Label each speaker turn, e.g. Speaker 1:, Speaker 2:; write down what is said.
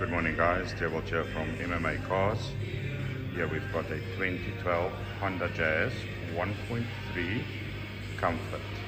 Speaker 1: Good morning guys, Devil Walter from MMA Cars. Here we've got a 2012 Honda Jazz 1.3 Comfort.